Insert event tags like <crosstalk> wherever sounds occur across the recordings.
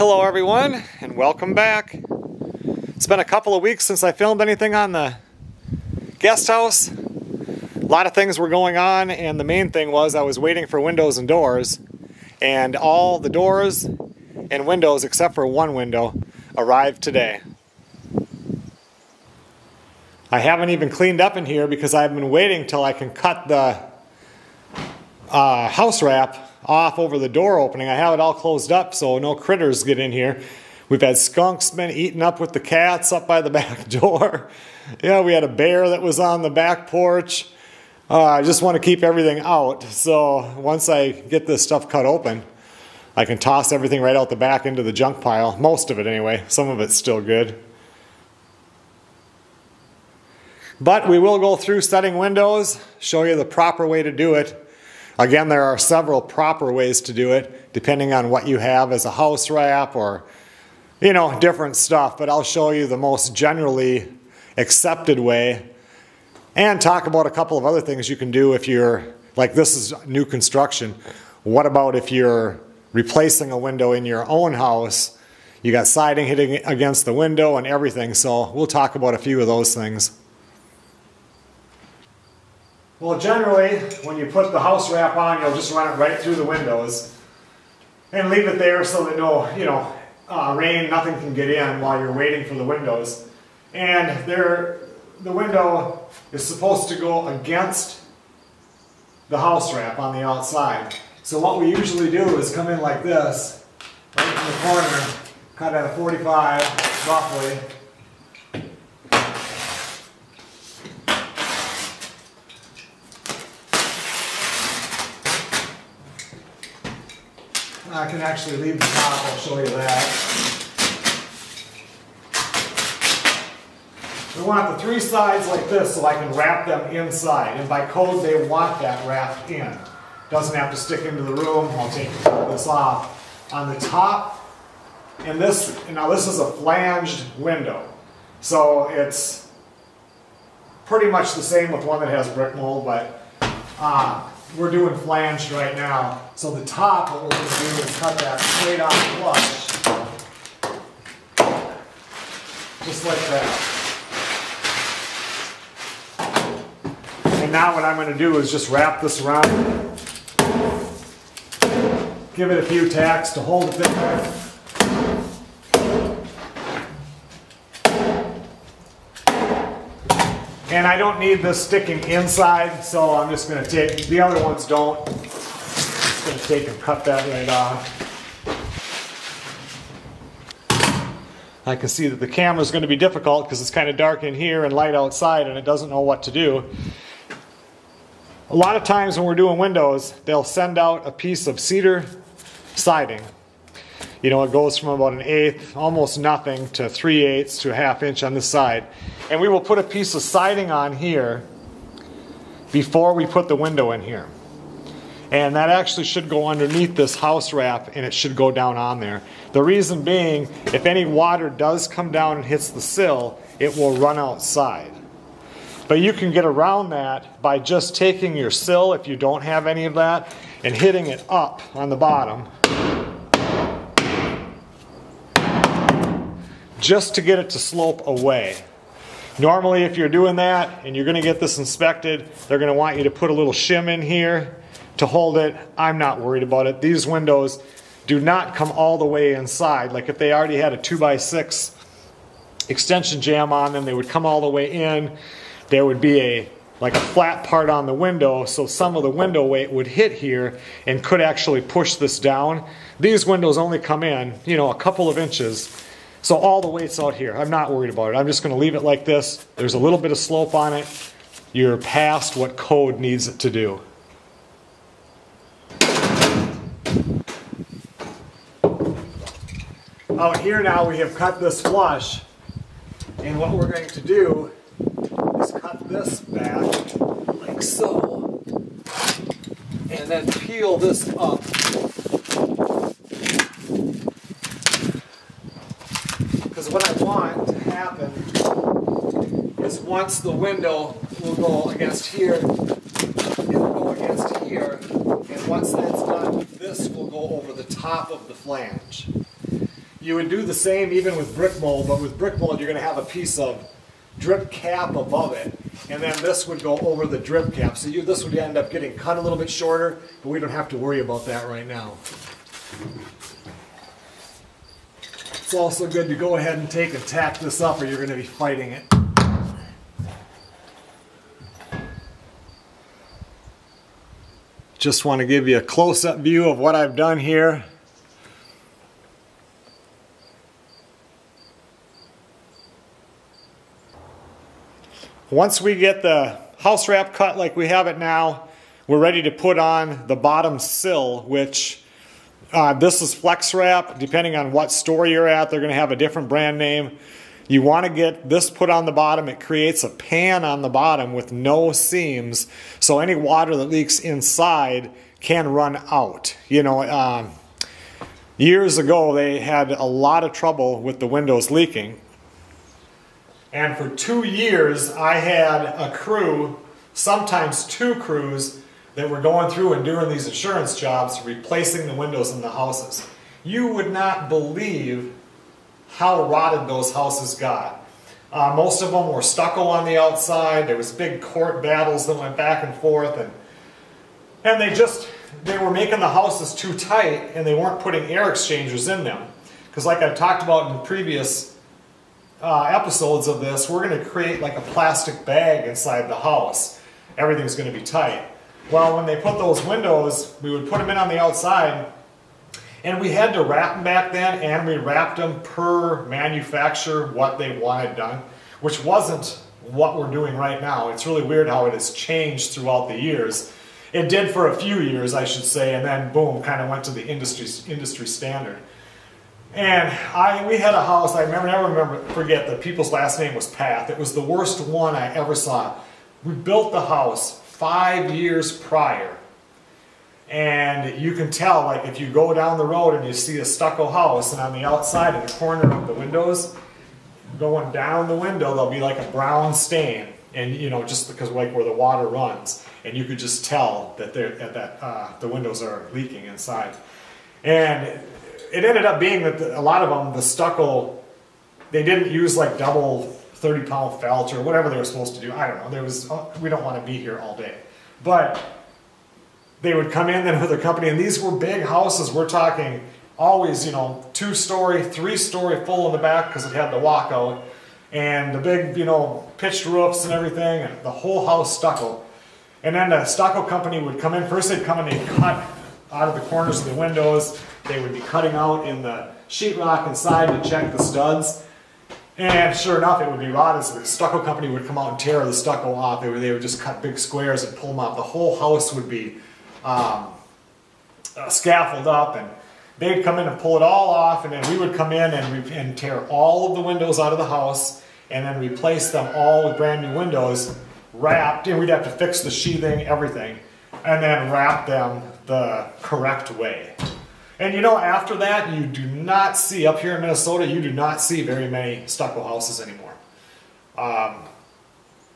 Hello everyone and welcome back. It's been a couple of weeks since I filmed anything on the guest house. A lot of things were going on and the main thing was I was waiting for windows and doors and all the doors and windows except for one window arrived today. I haven't even cleaned up in here because I've been waiting till I can cut the uh, house wrap off over the door opening. I have it all closed up so no critters get in here. We've had skunks been eaten up with the cats up by the <laughs> back door. yeah, we had a bear that was on the back porch. Uh, I just want to keep everything out. So once I get this stuff cut open, I can toss everything right out the back into the junk pile. Most of it anyway. Some of it's still good. But we will go through setting windows, show you the proper way to do it. Again, there are several proper ways to do it, depending on what you have as a house wrap or, you know, different stuff. But I'll show you the most generally accepted way and talk about a couple of other things you can do if you're, like this is new construction. What about if you're replacing a window in your own house? You got siding hitting against the window and everything. So we'll talk about a few of those things. Well, generally, when you put the house wrap on, you'll just run it right through the windows and leave it there so that no, you know, uh, rain, nothing can get in while you're waiting for the windows. And there, the window is supposed to go against the house wrap on the outside. So what we usually do is come in like this, right in the corner, cut at a 45 roughly, I can actually leave the top, I'll show you that. We want the three sides like this so I can wrap them inside. And by code, they want that wrapped in. Doesn't have to stick into the room. I'll take this off. On the top, and this, now this is a flanged window. So it's pretty much the same with one that has brick mold, but uh, we're doing flanged right now. So the top, what we're going to do is cut that straight off flush. Just like that. And now what I'm going to do is just wrap this around. Give it a few tacks to hold it there. And I don't need this sticking inside, so I'm just going to take, the other ones don't. I'm just to take and cut that right off. I can see that the camera is going to be difficult because it's kind of dark in here and light outside and it doesn't know what to do. A lot of times when we're doing windows, they'll send out a piece of cedar siding. You know, it goes from about an eighth, almost nothing, to three eighths to a half inch on the side. And we will put a piece of siding on here before we put the window in here. And that actually should go underneath this house wrap and it should go down on there. The reason being, if any water does come down and hits the sill, it will run outside. But you can get around that by just taking your sill, if you don't have any of that, and hitting it up on the bottom. Just to get it to slope away. Normally, if you're doing that and you're going to get this inspected, they're going to want you to put a little shim in here to hold it. I'm not worried about it. These windows do not come all the way inside. Like if they already had a 2x6 extension jamb on them, they would come all the way in. There would be a like a flat part on the window, so some of the window weight would hit here and could actually push this down. These windows only come in, you know, a couple of inches so all the weight's out here. I'm not worried about it. I'm just going to leave it like this. There's a little bit of slope on it. You're past what code needs it to do. Out here now we have cut this flush. And what we're going to do is cut this back like so. And then peel this up. What I want to happen is once the window will go against here, it will go against here, and once that's done, this will go over the top of the flange. You would do the same even with brick mold, but with brick mold you're going to have a piece of drip cap above it. And then this would go over the drip cap. So you, this would end up getting cut a little bit shorter, but we don't have to worry about that right now. It's also good to go ahead and take and tack this up or you're going to be fighting it. Just want to give you a close-up view of what I've done here. Once we get the house wrap cut like we have it now, we're ready to put on the bottom sill, which uh, this is flex wrap. Depending on what store you're at, they're going to have a different brand name. You want to get this put on the bottom. It creates a pan on the bottom with no seams. So any water that leaks inside can run out. You know, um, years ago they had a lot of trouble with the windows leaking. And for two years, I had a crew, sometimes two crews, that were going through and doing these insurance jobs, replacing the windows in the houses. You would not believe how rotted those houses got. Uh, most of them were stucco on the outside. There was big court battles that went back and forth, and and they just they were making the houses too tight, and they weren't putting air exchangers in them. Because like I've talked about in previous uh, episodes of this, we're going to create like a plastic bag inside the house. Everything's going to be tight. Well, when they put those windows, we would put them in on the outside, and we had to wrap them back then, and we wrapped them per manufacturer what they wanted done, which wasn't what we're doing right now. It's really weird how it has changed throughout the years. It did for a few years, I should say, and then boom, kind of went to the industry industry standard. And I, we had a house, I remember, never remember, forget, the people's last name was Path. It was the worst one I ever saw. We built the house five years prior. And you can tell, like, if you go down the road and you see a stucco house, and on the outside, in the corner of the windows, going down the window, there'll be like a brown stain. And, you know, just because, like, where the water runs. And you could just tell that, that uh, the windows are leaking inside. And it ended up being that a lot of them, the stucco, they didn't use like double 30 pound felt or whatever they were supposed to do. I don't know. There was, uh, we don't want to be here all day. But they would come in then with a company, and these were big houses. We're talking always, you know, two story, three story full in the back because it had the walkout, and the big, you know, pitched roofs and everything, and the whole house stucco. And then the stucco company would come in. First, they'd come in and cut out of the corners of the windows. They would be cutting out in the sheetrock inside to check the studs. And sure enough, it would be rotted, so the stucco company would come out and tear the stucco off. They would, they would just cut big squares and pull them off. The whole house would be um, uh, scaffolded up, and they'd come in and pull it all off, and then we would come in and, and tear all of the windows out of the house, and then replace them all with brand new windows, wrapped, and we'd have to fix the sheathing, everything, and then wrap them the correct way. And you know, after that, you do not see, up here in Minnesota, you do not see very many stucco houses anymore. Um,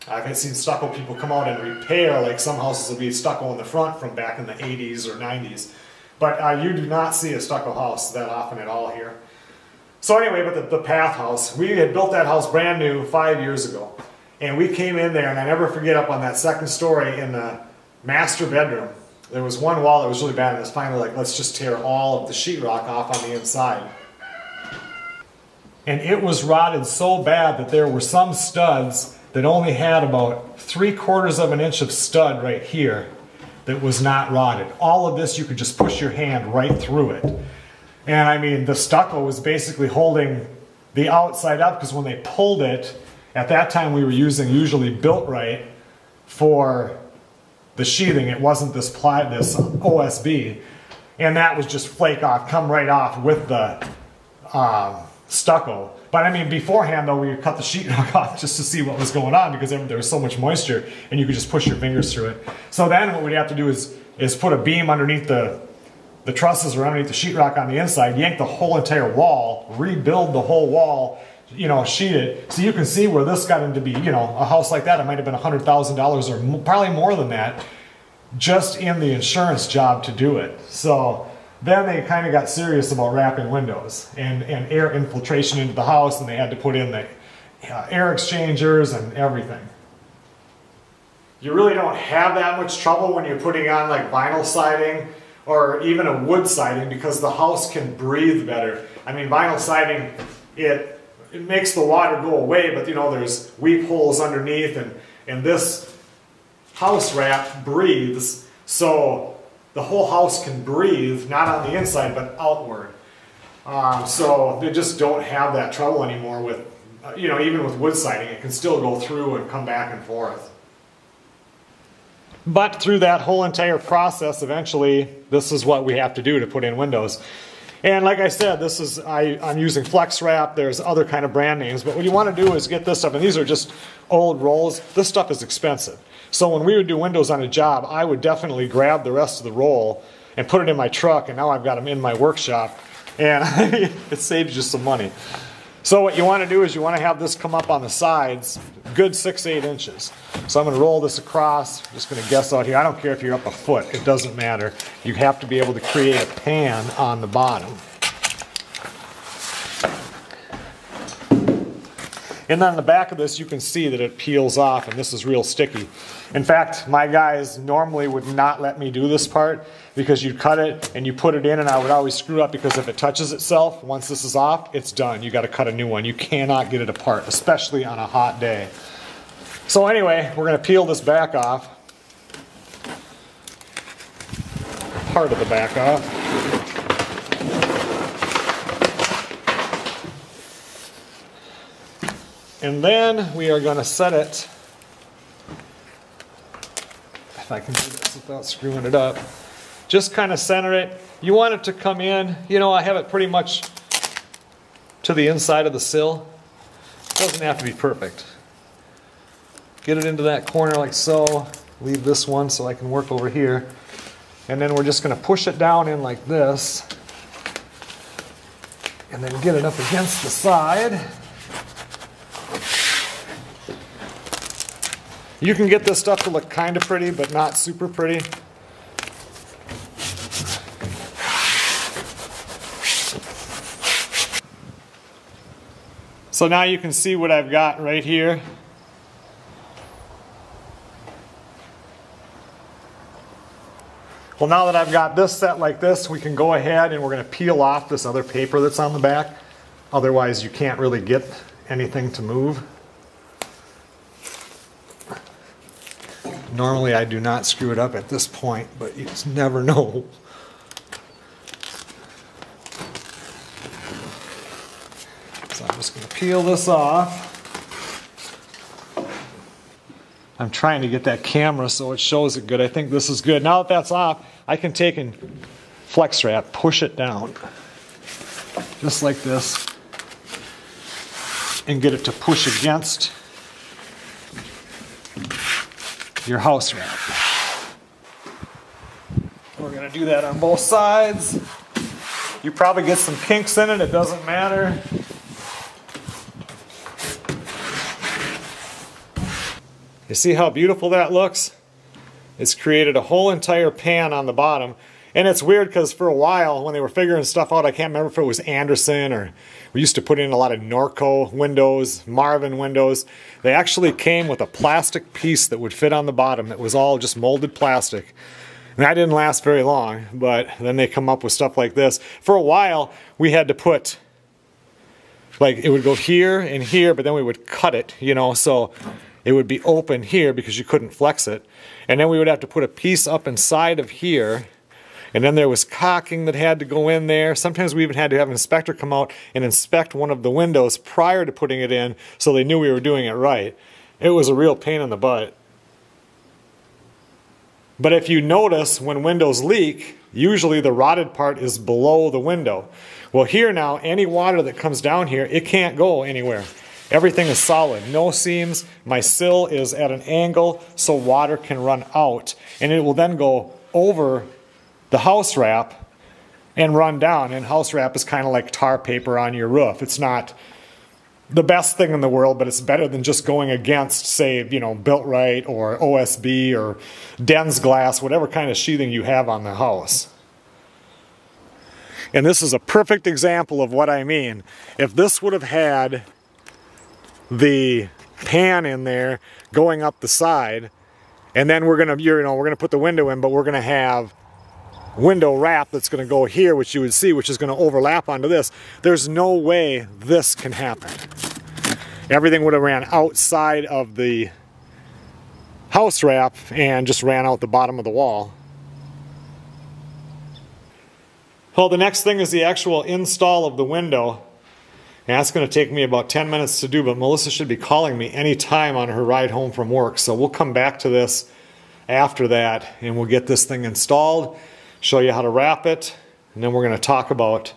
I've seen stucco people come out and repair, like some houses will be stucco in the front from back in the 80s or 90s. But uh, you do not see a stucco house that often at all here. So anyway, but the, the Path House, we had built that house brand new five years ago. And we came in there, and I never forget up on that second story in the master bedroom, there was one wall that was really bad, and it was finally like, let's just tear all of the sheetrock off on the inside. And it was rotted so bad that there were some studs that only had about three quarters of an inch of stud right here that was not rotted. All of this, you could just push your hand right through it. And I mean, the stucco was basically holding the outside up because when they pulled it, at that time we were using usually built right for the sheathing. It wasn't this ply, this OSB. And that was just flake off, come right off with the um, stucco. But I mean, beforehand though, we cut the sheetrock <laughs> off just to see what was going on because there was so much moisture and you could just push your fingers through it. So then what we'd have to do is, is put a beam underneath the, the trusses or underneath the sheetrock on the inside, yank the whole entire wall, rebuild the whole wall, you know, sheeted. So you can see where this got into be, you know, a house like that, it might have been $100,000 or probably more than that just in the insurance job to do it. So then they kind of got serious about wrapping windows and, and air infiltration into the house, and they had to put in the uh, air exchangers and everything. You really don't have that much trouble when you're putting on like vinyl siding or even a wood siding because the house can breathe better. I mean, vinyl siding, it, it makes the water go away, but you know, there's weep holes underneath and, and this house wrap breathes, so the whole house can breathe, not on the inside, but outward. Um, so they just don't have that trouble anymore with, uh, you know, even with wood siding, it can still go through and come back and forth. But through that whole entire process, eventually, this is what we have to do to put in windows. And like I said, this is I, I'm using Flex Wrap. There's other kind of brand names, but what you want to do is get this stuff, and these are just old rolls. This stuff is expensive. So when we would do windows on a job, I would definitely grab the rest of the roll and put it in my truck, and now I've got them in my workshop, and <laughs> it saves you some money. So what you want to do is you want to have this come up on the sides, good six, eight inches. So I'm going to roll this across, I'm just going to guess out here. I don't care if you're up a foot, it doesn't matter. You have to be able to create a pan on the bottom. And then on the back of this, you can see that it peels off, and this is real sticky. In fact, my guys normally would not let me do this part because you cut it and you put it in, and I would always screw up because if it touches itself, once this is off, it's done. You got to cut a new one. You cannot get it apart, especially on a hot day. So anyway, we're going to peel this back off. Part of the back off. And then we are going to set it, if I can do this without screwing it up, just kind of center it. You want it to come in, you know, I have it pretty much to the inside of the sill. It doesn't have to be perfect. Get it into that corner like so. Leave this one so I can work over here. And then we're just going to push it down in like this. And then get it up against the side. You can get this stuff to look kind of pretty, but not super pretty. So now you can see what I've got right here. Well, now that I've got this set like this, we can go ahead and we're going to peel off this other paper that's on the back. Otherwise, you can't really get anything to move. Normally I do not screw it up at this point, but you just never know. So I'm just going to peel this off. I'm trying to get that camera so it shows it good. I think this is good. Now that that's off, I can take and flex wrap, push it down. Just like this. And get it to push against your house wrap. We're going to do that on both sides. You probably get some kinks in it, it doesn't matter. You see how beautiful that looks? It's created a whole entire pan on the bottom. And it's weird because for a while, when they were figuring stuff out, I can't remember if it was Andersen or we used to put in a lot of Norco windows, Marvin windows. They actually came with a plastic piece that would fit on the bottom. It was all just molded plastic. And that didn't last very long, but then they come up with stuff like this. For a while, we had to put, like, it would go here and here, but then we would cut it, you know, so it would be open here because you couldn't flex it. And then we would have to put a piece up inside of here and then there was caulking that had to go in there. Sometimes we even had to have an inspector come out and inspect one of the windows prior to putting it in so they knew we were doing it right. It was a real pain in the butt. But if you notice when windows leak, usually the rotted part is below the window. Well here now, any water that comes down here, it can't go anywhere. Everything is solid, no seams. My sill is at an angle so water can run out and it will then go over the house wrap and run down. And house wrap is kind of like tar paper on your roof. It's not the best thing in the world, but it's better than just going against, say, you know, built right or OSB or DensGlass, whatever kind of sheathing you have on the house. And this is a perfect example of what I mean. If this would have had the pan in there going up the side, and then we're gonna, you know, we're gonna put the window in, but we're gonna have window wrap that's gonna go here, which you would see, which is gonna overlap onto this. There's no way this can happen. Everything would have ran outside of the house wrap and just ran out the bottom of the wall. Well, the next thing is the actual install of the window. And that's going to take me about 10 minutes to do, but Melissa should be calling me anytime on her ride home from work. So we'll come back to this after that and we'll get this thing installed, show you how to wrap it, and then we're going to talk about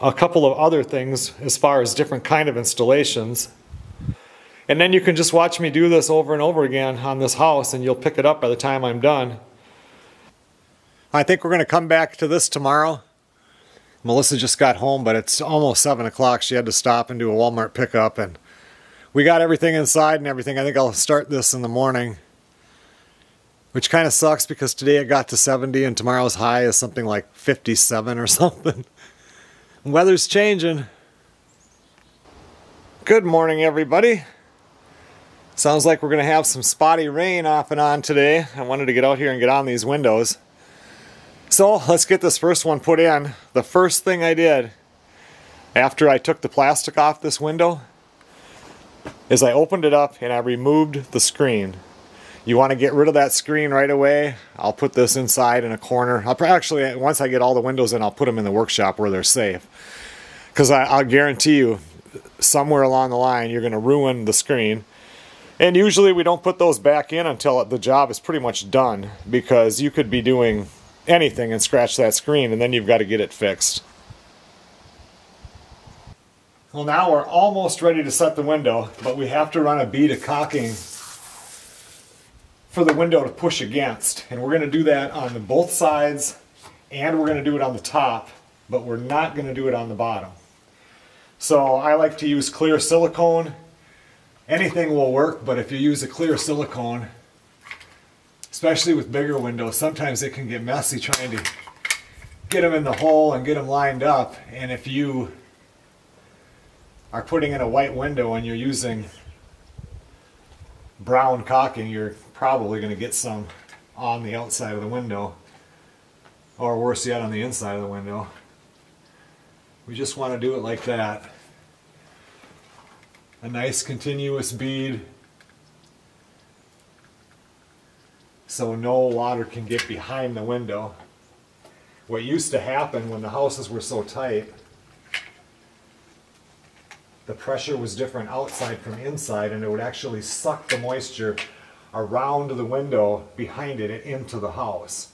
a couple of other things as far as different kind of installations. And then you can just watch me do this over and over again on this house and you'll pick it up by the time I'm done. I think we're going to come back to this tomorrow. Melissa just got home, but it's almost 7 o'clock. She had to stop and do a Walmart pickup, and we got everything inside and everything. I think I'll start this in the morning, which kind of sucks because today it got to 70 and tomorrow's high is something like 57 or <laughs> something. Weather's changing. Good morning, everybody. Sounds like we're going to have some spotty rain off and on today. I wanted to get out here and get on these windows. So let's get this first one put in. The first thing I did after I took the plastic off this window is I opened it up and I removed the screen. You want to get rid of that screen right away. I'll put this inside in a corner. I'll actually, once I get all the windows in, I'll put them in the workshop where they're safe. Because I'll guarantee you, somewhere along the line, you're going to ruin the screen. And usually we don't put those back in until the job is pretty much done because you could be doing anything and scratch that screen and then you've got to get it fixed. Well now we're almost ready to set the window, but we have to run a bead of caulking for the window to push against. And we're going to do that on both sides and we're going to do it on the top, but we're not going to do it on the bottom. So I like to use clear silicone. Anything will work, but if you use a clear silicone, especially with bigger windows, sometimes it can get messy trying to get them in the hole and get them lined up. And if you are putting in a white window and you're using brown caulking, you're probably going to get some on the outside of the window or worse yet on the inside of the window. We just want to do it like that. A nice continuous bead so no water can get behind the window. What used to happen when the houses were so tight, the pressure was different outside from inside and it would actually suck the moisture around the window behind it and into the house.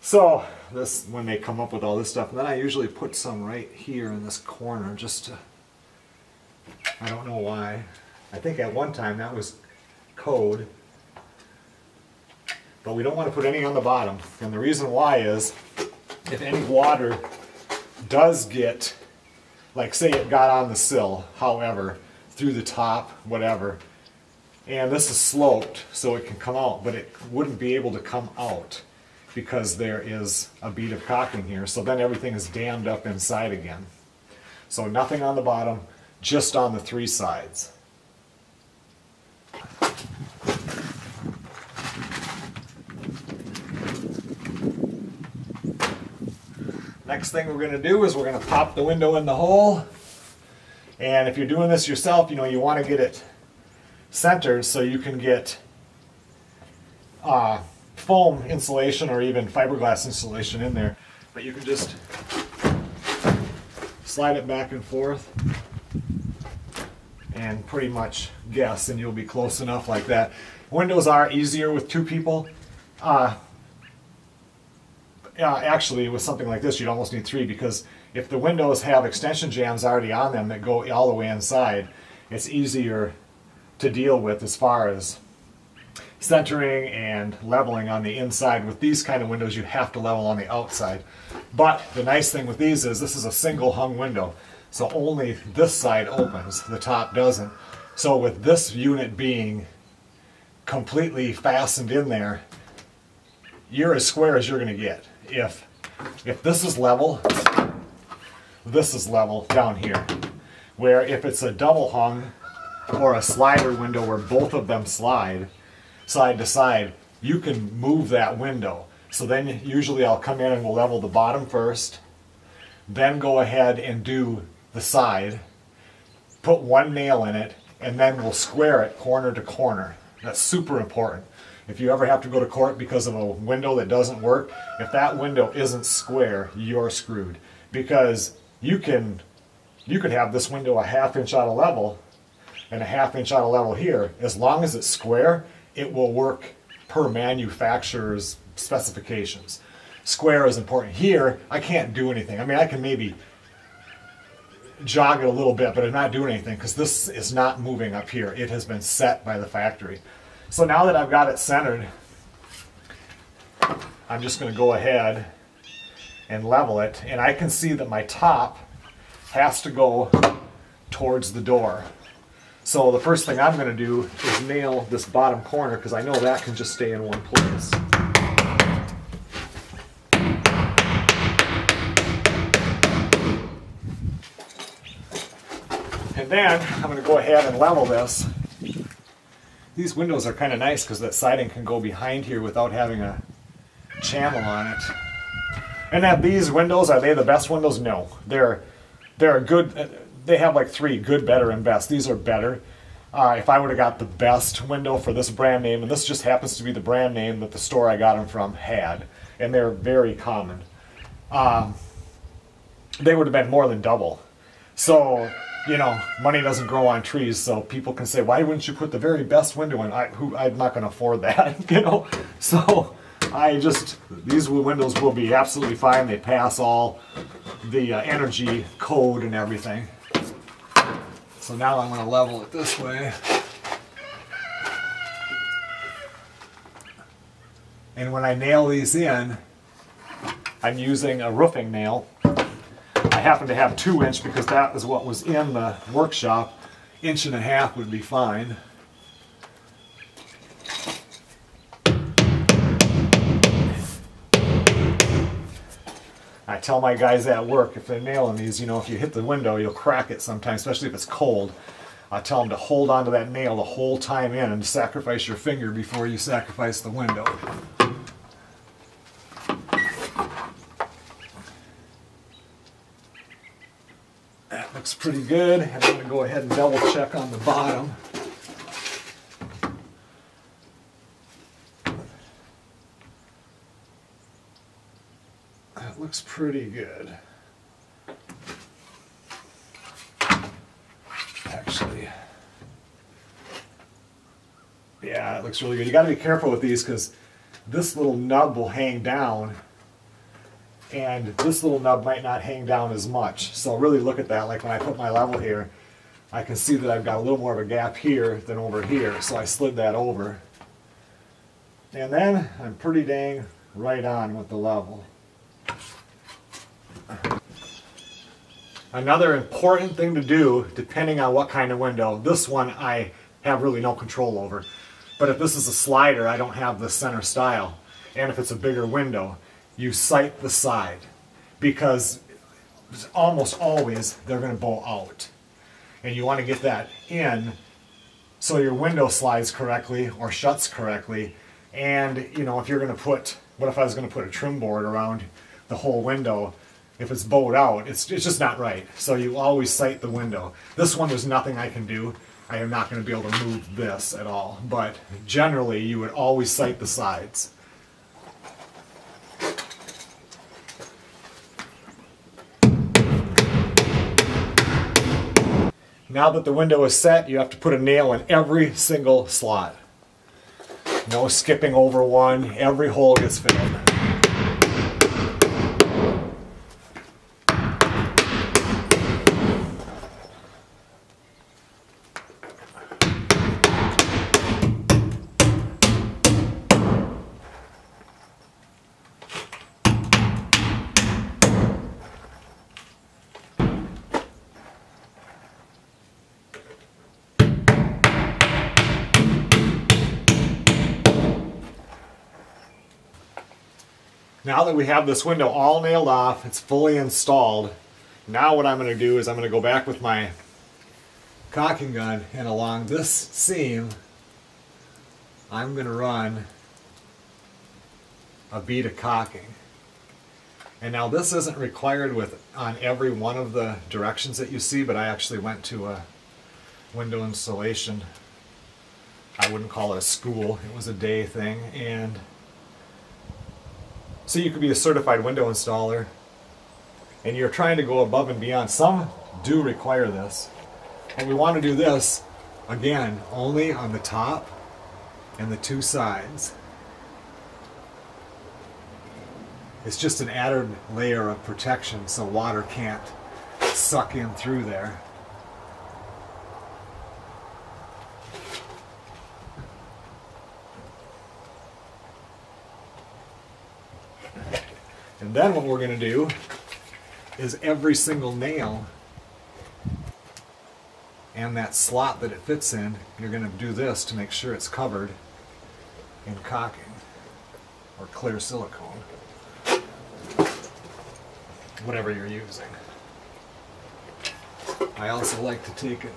So this when they come up with all this stuff, and then I usually put some right here in this corner just to, I don't know why. I think at one time that was code. But we don't want to put any on the bottom. And the reason why is if any water does get, like say it got on the sill, however, through the top, whatever, and this is sloped so it can come out, but it wouldn't be able to come out because there is a bead of caulking here. So then everything is dammed up inside again. So nothing on the bottom, just on the three sides. Next thing we're going to do is we're going to pop the window in the hole. And if you're doing this yourself, you know, you want to get it centered so you can get uh, foam insulation or even fiberglass insulation in there. But you can just slide it back and forth and pretty much guess and you'll be close enough like that. Windows are easier with two people. Uh, uh, actually with something like this you'd almost need three because if the windows have extension jambs already on them that go all the way inside it's easier to deal with as far as centering and leveling on the inside. With these kind of windows you have to level on the outside. But the nice thing with these is this is a single hung window so only this side opens, the top doesn't. So with this unit being completely fastened in there you're as square as you're going to get if if this is level, this is level down here. Where if it's a double hung or a slider window where both of them slide side to side, you can move that window. So then usually I'll come in and we'll level the bottom first, then go ahead and do the side, put one nail in it, and then we'll square it corner to corner. That's super important. If you ever have to go to court because of a window that doesn't work, if that window isn't square, you're screwed. Because you can you could have this window a half inch out of level and a half inch out of level here. As long as it's square, it will work per manufacturer's specifications. Square is important. Here, I can't do anything. I mean, I can maybe jog it a little bit, but I'm not doing anything because this is not moving up here. It has been set by the factory. So now that I've got it centered, I'm just going to go ahead and level it. And I can see that my top has to go towards the door. So the first thing I'm going to do is nail this bottom corner because I know that can just stay in one place. And then I'm going to go ahead and level this. These windows are kind of nice because that siding can go behind here without having a channel on it. And that these windows, are they the best windows? No. They're they're good, they have like three, good, better, and best. These are better. Uh, if I would have got the best window for this brand name, and this just happens to be the brand name that the store I got them from had, and they're very common, um, they would have been more than double. So, you know, money doesn't grow on trees, so people can say, why wouldn't you put the very best window in? I, who, I'm not going to afford that, <laughs> you know? So, I just, these windows will be absolutely fine. They pass all the uh, energy code and everything. So now I'm going to level it this way. And when I nail these in, I'm using a roofing nail. I happen to have two inch because that is what was in the workshop. Inch and a half would be fine. I tell my guys at work if they're nailing these, you know, if you hit the window, you'll crack it sometimes, especially if it's cold. I tell them to hold onto that nail the whole time in and sacrifice your finger before you sacrifice the window. That looks pretty good. I'm going to go ahead and double check on the bottom. Looks pretty good. Actually, yeah, it looks really good. You got to be careful with these because this little nub will hang down and this little nub might not hang down as much. So really look at that. Like when I put my level here, I can see that I've got a little more of a gap here than over here. So I slid that over. And then I'm pretty dang right on with the level. Another important thing to do, depending on what kind of window, this one I have really no control over. But if this is a slider, I don't have the center stile. And if it's a bigger window, you sight the side. Because almost always they're going to bow out. And you want to get that in so your window slides correctly or shuts correctly. And, you know, if you're going to put, what if I was going to put a trim board around the whole window? If it's bowed out, it's, it's just not right. So you always sight the window. This one, there's nothing I can do. I am not going to be able to move this at all. But generally, you would always sight the sides. Now that the window is set, you have to put a nail in every single slot. No skipping over one. Every hole gets filled. Now that we have this window all nailed off, it's fully installed, now what I'm going to do is I'm going to go back with my caulking gun and along this seam I'm going to run a bead of caulking. And now this isn't required with on every one of the directions that you see, but I actually went to a window installation. I wouldn't call it a school, it was a day thing. And so you could be a certified window installer and you're trying to go above and beyond. Some do require this. And we want to do this, again, only on the top and the two sides. It's just an added layer of protection so water can't suck in through there. And then what we're going to do is every single nail and that slot that it fits in, you're going to do this to make sure it's covered in caulking or clear silicone whatever you're using. I also like to take and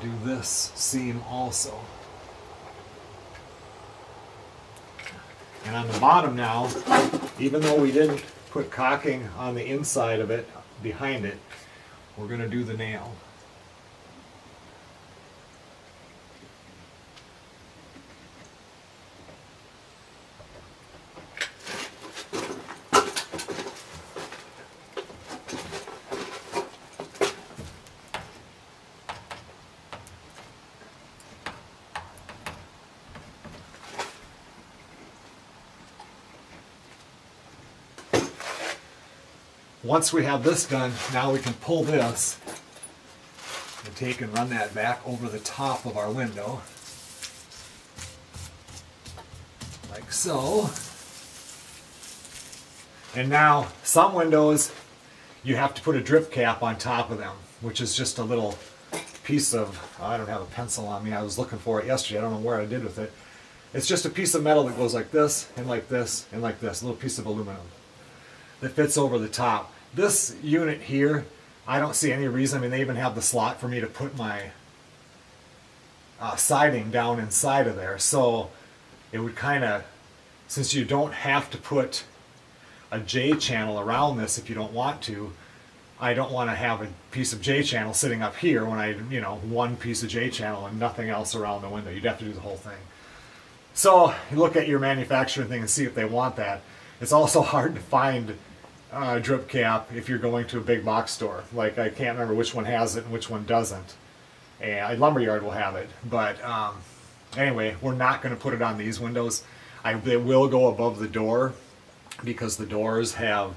do this seam also. And on the bottom now, even though we didn't put caulking on the inside of it, behind it, we're going to do the nail. Once we have this done, now we can pull this and take and run that back over the top of our window. Like so. And now, some windows, you have to put a drip cap on top of them, which is just a little piece of, I don't have a pencil on me, I was looking for it yesterday, I don't know where I did with it. It's just a piece of metal that goes like this, and like this, and like this, a little piece of aluminum that fits over the top. This unit here, I don't see any reason. I mean, they even have the slot for me to put my uh, siding down inside of there. So it would kind of, since you don't have to put a J channel around this if you don't want to, I don't want to have a piece of J channel sitting up here when I, you know, one piece of J channel and nothing else around the window. You'd have to do the whole thing. So look at your manufacturing thing and see if they want that. It's also <laughs> hard to find uh, drip cap if you're going to a big box store. Like I can't remember which one has it and which one doesn't. And Lumberyard will have it. But um, anyway, we're not going to put it on these windows. I, they will go above the door because the doors have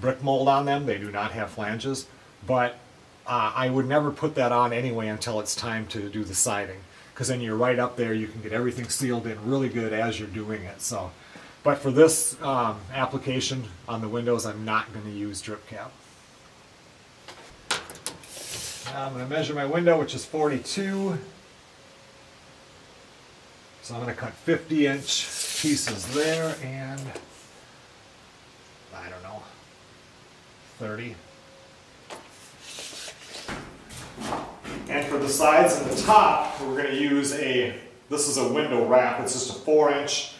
brick mold on them. They do not have flanges. But uh, I would never put that on anyway until it's time to do the siding. Because then you're right up there, you can get everything sealed in really good as you're doing it. So but for this um, application on the windows, I'm not going to use drip cap. Now I'm going to measure my window, which is 42. So I'm going to cut 50 inch pieces there and I don't know, 30. And for the sides and the top, we're going to use a, this is a window wrap. It's just a four inch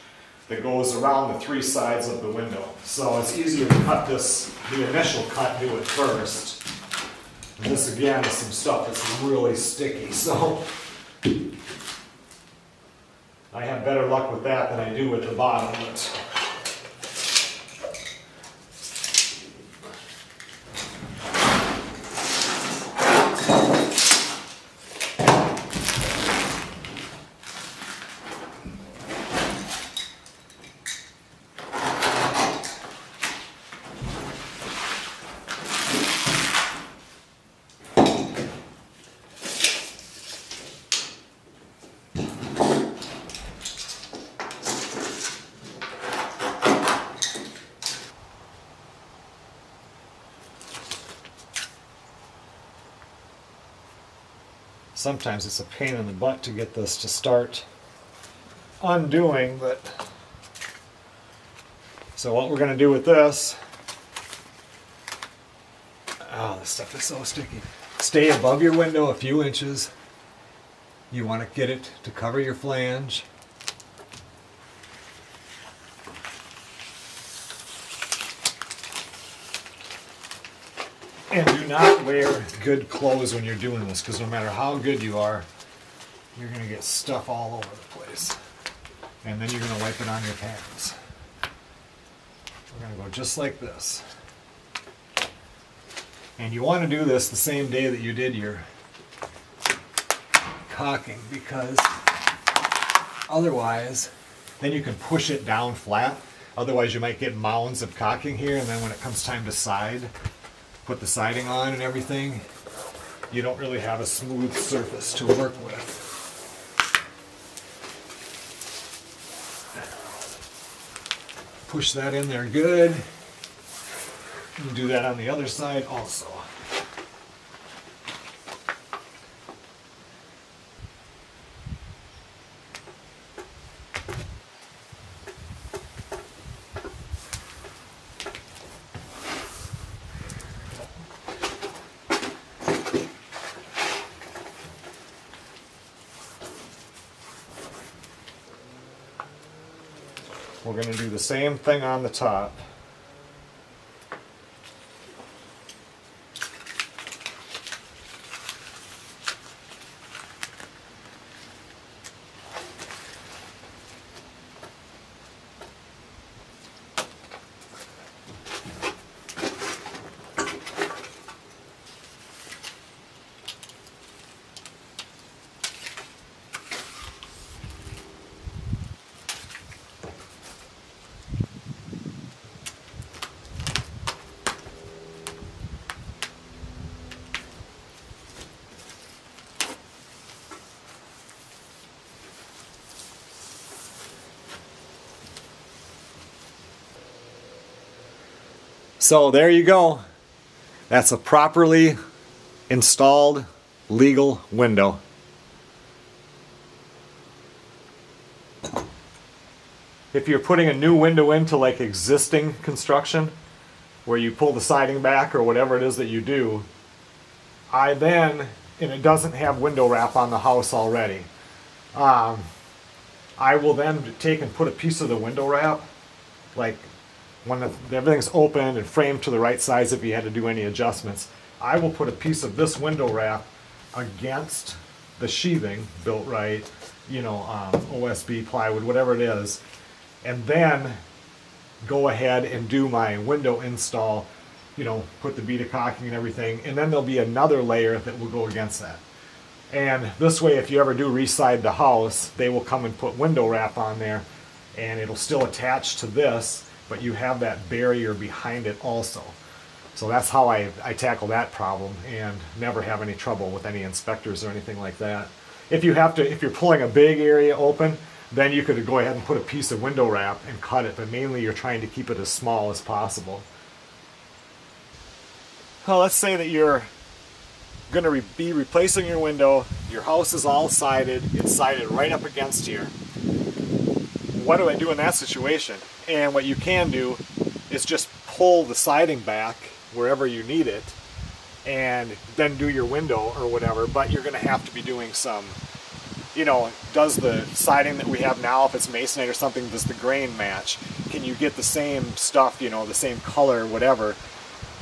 that goes around the three sides of the window. So it's easier to cut this, the initial cut, do it first. And this again is some stuff that's really sticky, so I have better luck with that than I do with the bottom. But sometimes it's a pain in the butt to get this to start undoing, but So what we're going to do with this, oh, this stuff is so sticky. Stay above your window a few inches. You want to get it to cover your flange. And do not wear good clothes when you're doing this because no matter how good you are, you're going to get stuff all over the place. And then you're going to wipe it on your pants. We're going to go just like this. And you want to do this the same day that you did your caulking because otherwise then you can push it down flat. Otherwise you might get mounds of caulking here and then when it comes time to side, put the siding on and everything, you don't really have a smooth surface to work with. Push that in there good. do that on the other side also. We're going to do the same thing on the top. So there you go. That's a properly installed legal window. If you're putting a new window into like existing construction, where you pull the siding back or whatever it is that you do, I then, and it doesn't have window wrap on the house already, um, I will then take and put a piece of the window wrap, like when everything's open and framed to the right size if you had to do any adjustments, I will put a piece of this window wrap against the sheathing built right, you know, um, OSB plywood, whatever it is, and then go ahead and do my window install, you know, put the bead of caulking and everything, and then there'll be another layer that will go against that. And this way, if you ever do reside the house, they will come and put window wrap on there, and it'll still attach to this, but you have that barrier behind it also. So that's how I, I tackle that problem and never have any trouble with any inspectors or anything like that. If you have to, if you're pulling a big area open, then you could go ahead and put a piece of window wrap and cut it, but mainly you're trying to keep it as small as possible. Well, let's say that you're going to re be replacing your window, your house is all sided, it's sided right up against here. What do I do in that situation? And what you can do is just pull the siding back wherever you need it and then do your window or whatever, but you're gonna have to be doing some, you know, does the siding that we have now, if it's masonite or something, does the grain match? Can you get the same stuff, you know, the same color, whatever?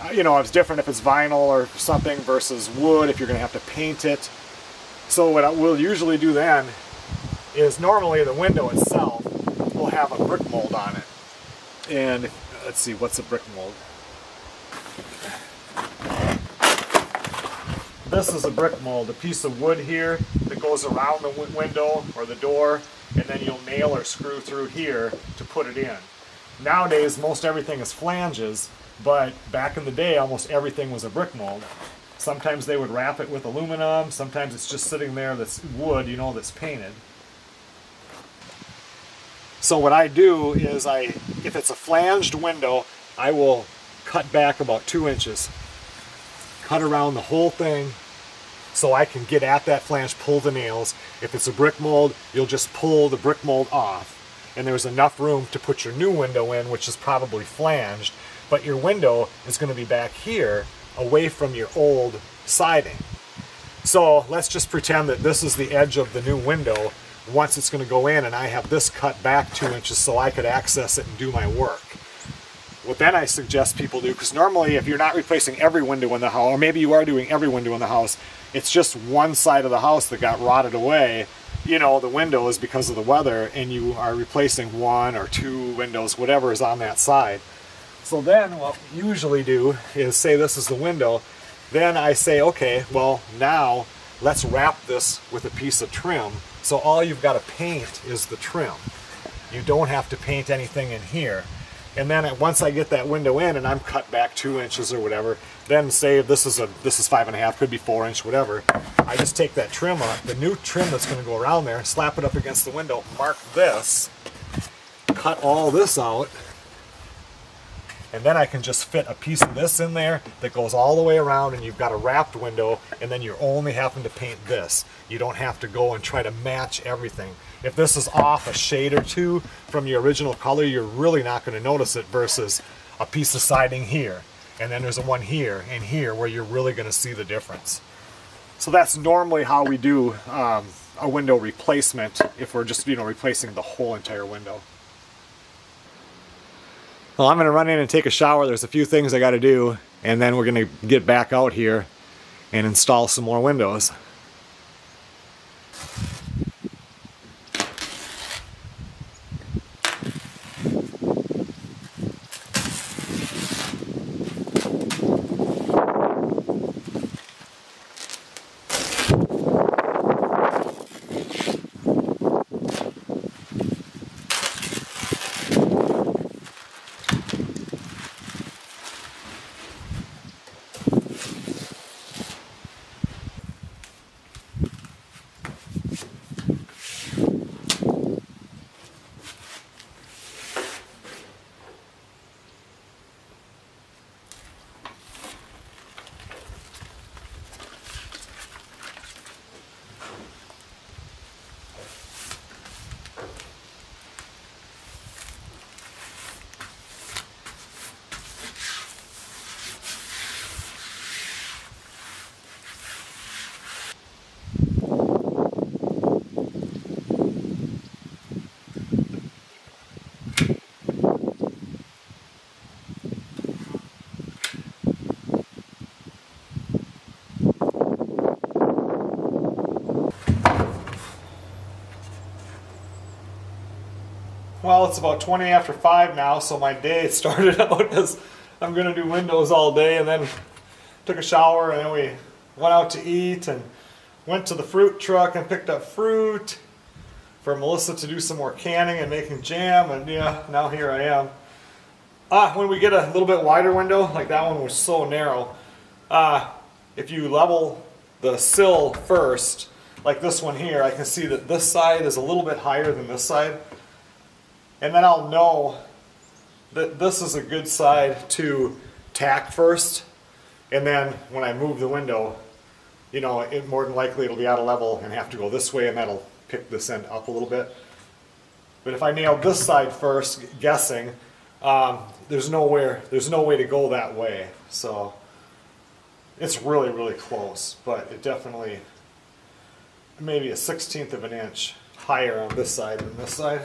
Uh, you know, it's different if it's vinyl or something versus wood, if you're gonna have to paint it. So what we'll usually do then is normally the window itself will have a brick mold on it. And let's see, what's a brick mold? This is a brick mold, a piece of wood here that goes around the window or the door, and then you'll nail or screw through here to put it in. Nowadays, most everything is flanges, but back in the day, almost everything was a brick mold. Sometimes they would wrap it with aluminum, sometimes it's just sitting there that's wood, you know, that's painted. So what I do is I, if it's a flanged window, I will cut back about two inches. Cut around the whole thing so I can get at that flange, pull the nails. If it's a brick mold, you'll just pull the brick mold off. and there's enough room to put your new window in, which is probably flanged, but your window is going to be back here away from your old siding. So let's just pretend that this is the edge of the new window once it's going to go in and I have this cut back two inches so I could access it and do my work. What then I suggest people do, because normally if you're not replacing every window in the house, or maybe you are doing every window in the house, it's just one side of the house that got rotted away, you know, the window is because of the weather, and you are replacing one or two windows, whatever is on that side. So then what we usually do is say this is the window, then I say, okay, well now let's wrap this with a piece of trim. So all you've got to paint is the trim. You don't have to paint anything in here. And then once I get that window in and I'm cut back two inches or whatever, then say this is a this is five and a half, could be four inch, whatever. I just take that trim on, the new trim that's going to go around there, slap it up against the window, mark this, cut all this out, and then I can just fit a piece of this in there that goes all the way around and you've got a wrapped window and then you're only having to paint this. You don't have to go and try to match everything. If this is off a shade or two from your original color, you're really not going to notice it versus a piece of siding here. And then there's a one here and here where you're really going to see the difference. So that's normally how we do um, a window replacement if we're just, you know, replacing the whole entire window. Well, I'm to run in and take a shower. There's a few things I got to do, and then we're to get back out here and install some more windows. Well, it's about 20 after 5 now, so my day <laughs> started out as I'm going to do windows all day and then took a shower and then we went out to eat and went to the fruit truck and picked up fruit for Melissa to do some more canning and making jam and yeah, now here I am. Ah, when we get a little bit wider window, like that one was so narrow, uh, if you level the sill first, like this one here, I can see that this side is a little bit higher than this side. And then I'll know that this is a good side to tack first. And then when I move the window, you know, it more than likely it'll be out of level and have to go this way and that'll pick this end up a little bit. But if I nail this side first, guessing, um, there's nowhere, there's no way to go that way. So it's really, really close, but it definitely, maybe a 16th of an inch higher on this side than this side.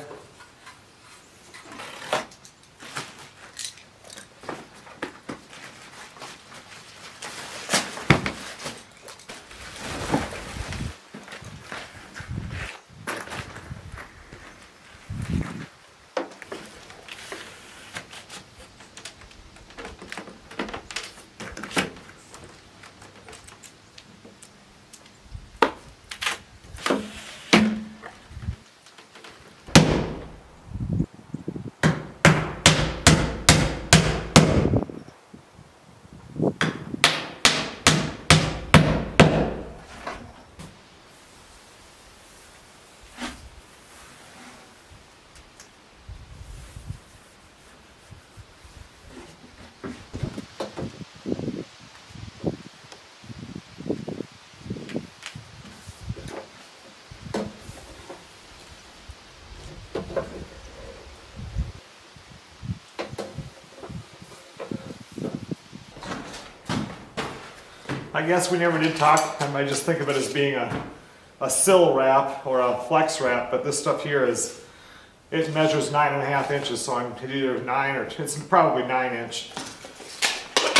I guess we never did talk, I might just think of it as being a, a sill wrap or a flex wrap, but this stuff here is, it measures nine and a half inches, so I'm either nine or, it's probably nine inch.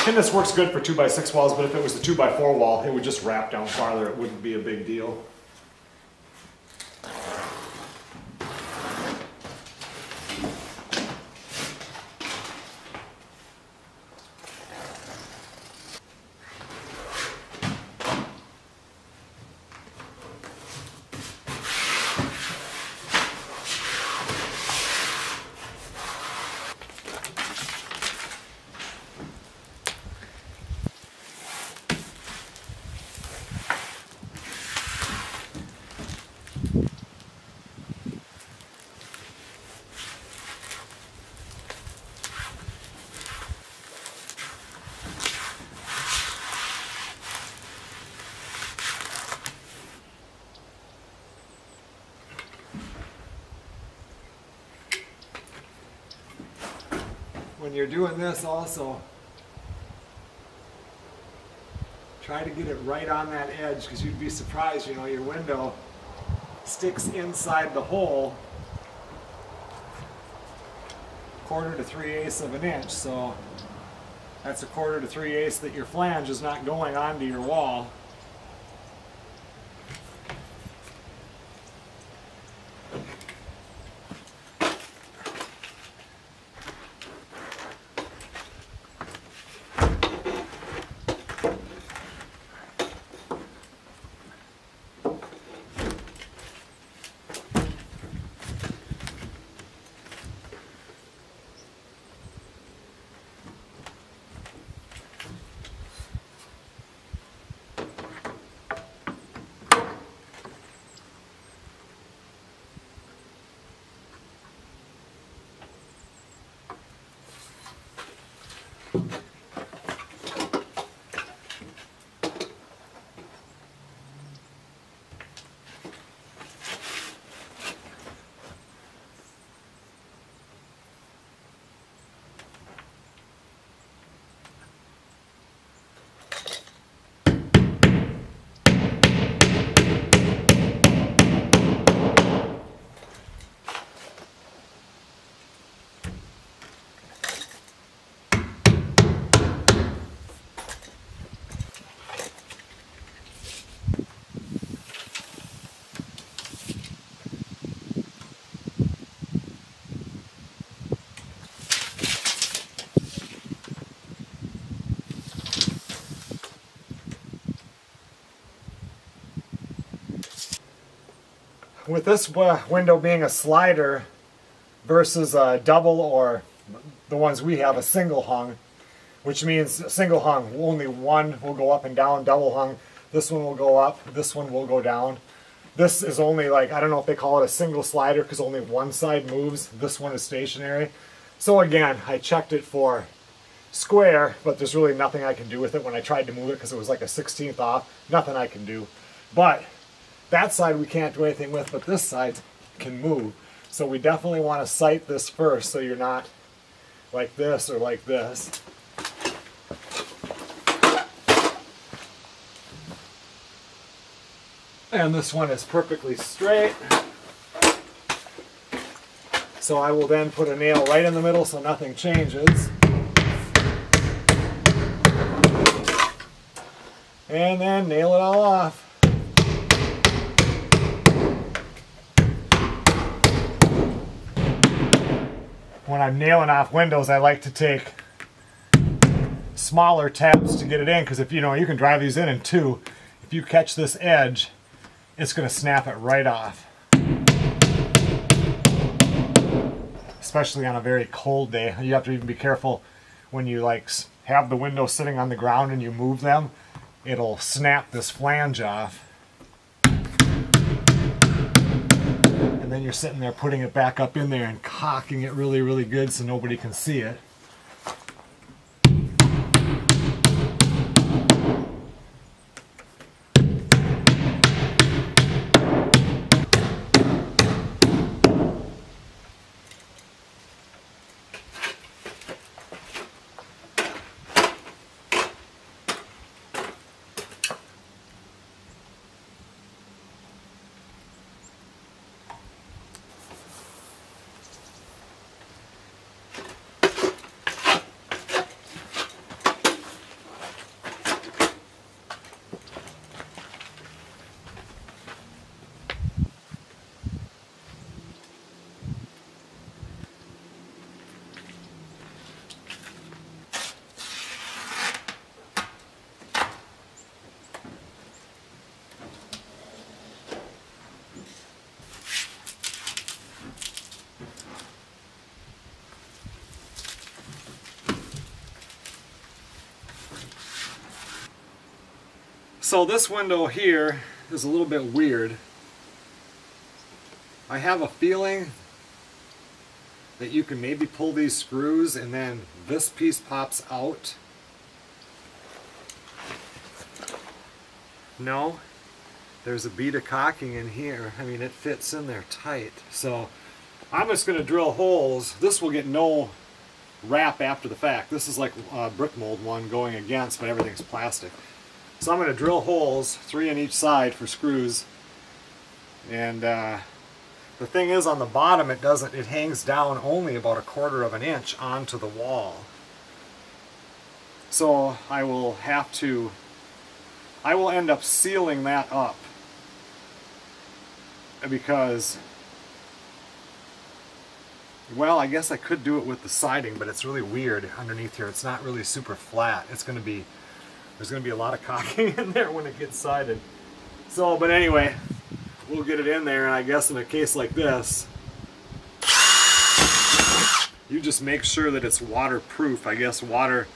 And this works good for two by six walls, but if it was a two by four wall, it would just wrap down farther, it wouldn't be a big deal. When you're doing this also, try to get it right on that edge because you'd be surprised, you know, your window sticks inside the hole quarter to three eighths of an inch. So that's a quarter to three eighths that your flange is not going onto your wall. With this window being a slider versus a double or the ones we have a single hung, which means single hung, only one will go up and down, double hung, this one will go up, this one will go down. This is only like, I don't know if they call it a single slider because only one side moves. This one is stationary. So again, I checked it for square, but there's really nothing I can do with it. When I tried to move it because it was like a 16th off, nothing I can do. But that side we can't do anything with, but this side can move. So we definitely want to sight this first so you're not like this or like this. And this one is perfectly straight. So I will then put a nail right in the middle so nothing changes. And then nail it all off. When I'm nailing off windows, I like to take smaller tabs to get it in because if you know, you can drive these in in two. If you catch this edge, it's going to snap it right off. Especially on a very cold day. You have to even be careful when you like have the window sitting on the ground and you move them. It'll snap this flange off. And then you're sitting there putting it back up in there and caulking it really, really good so nobody can see it. So this window here is a little bit weird. I have a feeling that you can maybe pull these screws and then this piece pops out. No, there's a bead of caulking in here. I mean, it fits in there tight. So I'm just going to drill holes. This will get no wrap after the fact. This is like a brick mold one going against, but everything's plastic. So I'm going to drill holes, three on each side for screws. And uh, the thing is on the bottom it doesn't, it hangs down only about a quarter of an inch onto the wall. So I will have to, I will end up sealing that up because well, I guess I could do it with the siding, but it's really weird underneath here. It's not really super flat. It's going to be, there's going to be a lot of caulking <laughs> in there when it gets sided. So, but anyway, we'll get it in there, and I guess in a case like this, you just make sure that it's waterproof. I guess water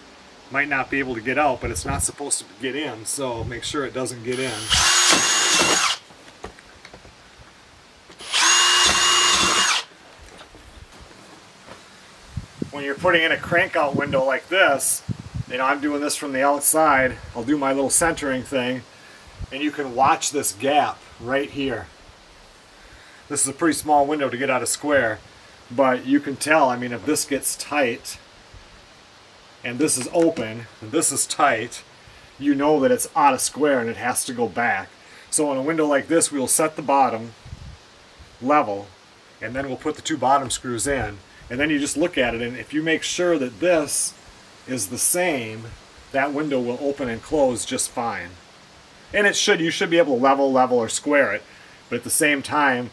might not be able to get out, but it's not supposed to get in, so make sure it doesn't get in. When you're putting in a crank out window like this, you know, I'm doing this from the outside. I'll do my little centering thing, and you can watch this gap right here. This is a pretty small window to get out of square, but you can tell, I mean, if this gets tight, and this is open, and this is tight, you know that it's out of square and it has to go back. So on a window like this, we'll set the bottom level, and then we'll put the two bottom screws in, and then you just look at it, and if you make sure that this is the same, that window will open and close just fine. And it should, you should be able to level, level, or square it, but at the same time,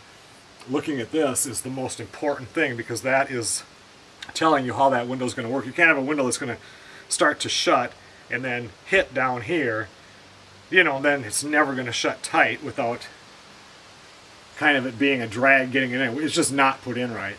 looking at this is the most important thing because that is telling you how that window is going to work. You can't have a window that's going to start to shut and then hit down here. You know, then it's never going to shut tight without kind of it being a drag getting it in. It's just not put in right.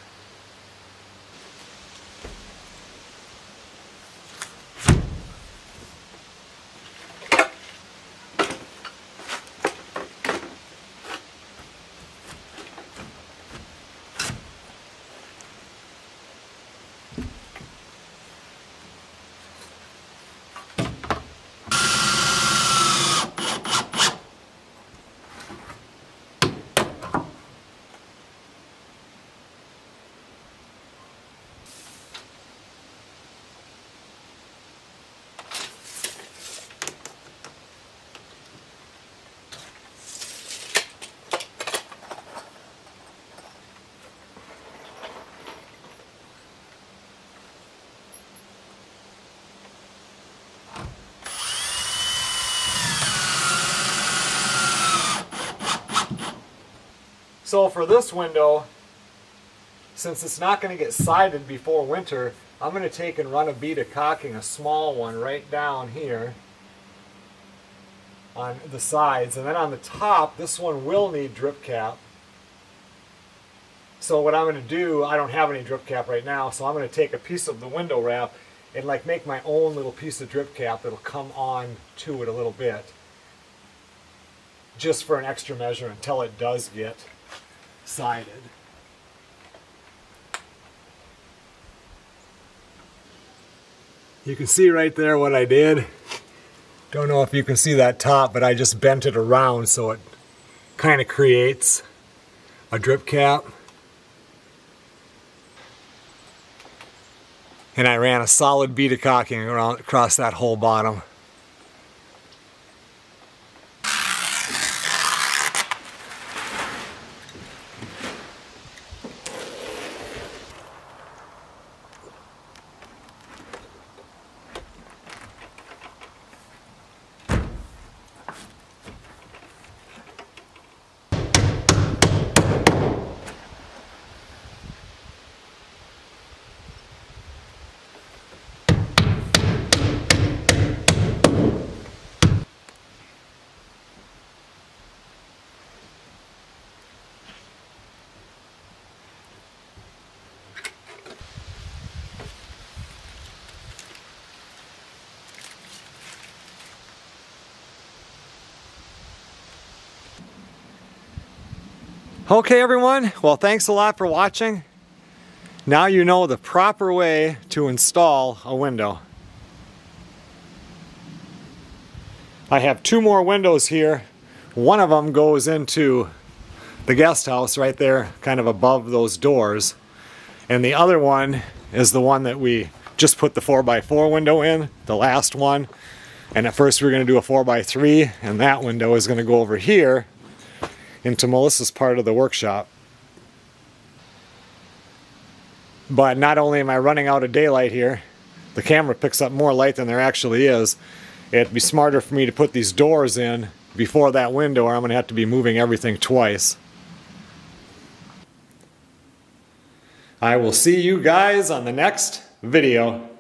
So for this window, since it's not going to get sided before winter, I'm going to take and run a bead of caulking, a small one right down here on the sides. And then on the top, this one will need drip cap. So what I'm going to do, I don't have any drip cap right now, so I'm going to take a piece of the window wrap and like make my own little piece of drip cap that'll come on to it a little bit. Just for an extra measure until it does get You can see right there what I did. Don't know if you can see that top, but I just bent it around so it kind of creates a drip cap. And I ran a solid bead of caulking around across that whole bottom. Okay everyone, well thanks a lot for watching. Now you know the proper way to install a window. I have two more windows here. One of them goes into the guest house right there, kind of above those doors. And the other one is the one that we just put the 4x4 window in, the last one. And at first we going to do a 4x3, and that window is going to go over here into Melissa's part of the workshop. But not only am I running out of daylight here, the camera picks up more light than there actually is. It'd be smarter for me to put these doors in before that window or I'm going to have to be moving everything twice. I will see you guys on the next video.